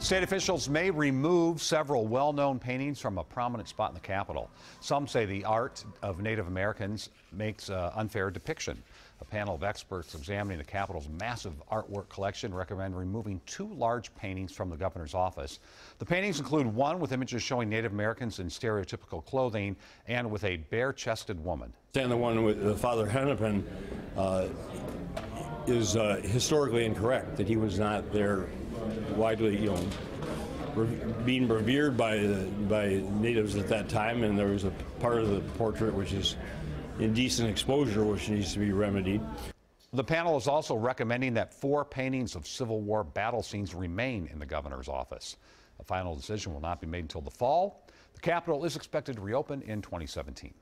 State officials may remove several well known paintings from a prominent spot in the Capitol. Some say the art of Native Americans makes uh, unfair depiction. A panel of experts examining the Capitol's massive artwork collection recommend removing two large paintings from the governor's office. The paintings include one with images showing Native Americans in stereotypical clothing and with a bare chested woman. And the one with uh, Father Hennepin uh, is uh, historically incorrect, that he was not there widely, you know, re- being revered by the, by natives at that time, and there was a part of the portrait which is indecent exposure, which needs to be remedied. The panel is also recommending that four paintings of Civil War battle scenes remain in the governor's office. A final decision will not be made until the fall. The Capitol is expected to reopen in 2017.